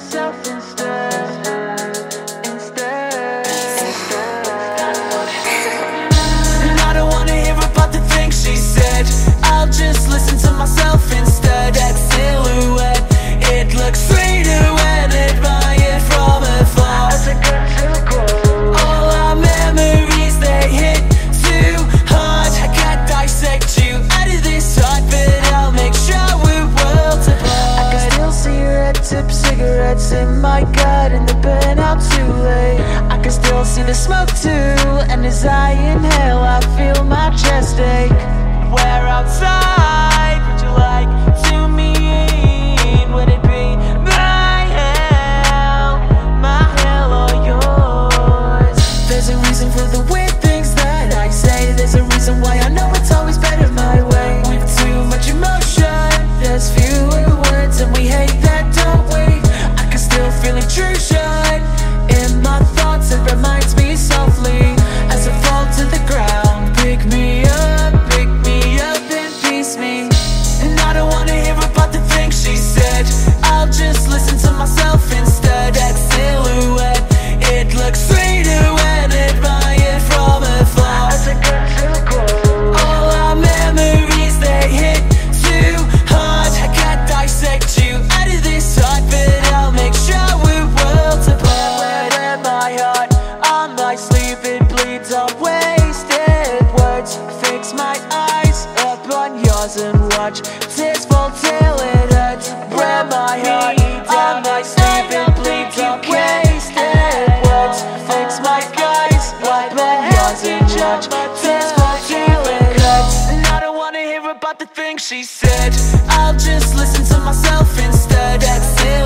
myself instead. cigarettes in my gut and they've been out too late. I can still see the smoke too And as I inhale I feel my chest ache. We're outside. touch Tasteful till it hurts. Where my heart I might sleep and bleed. You wasted words. Fix my eyes, wipe my hands in judge. Tasteful till it hurts. And I don't wanna hear about the things she said. I'll just listen to myself instead. That's it.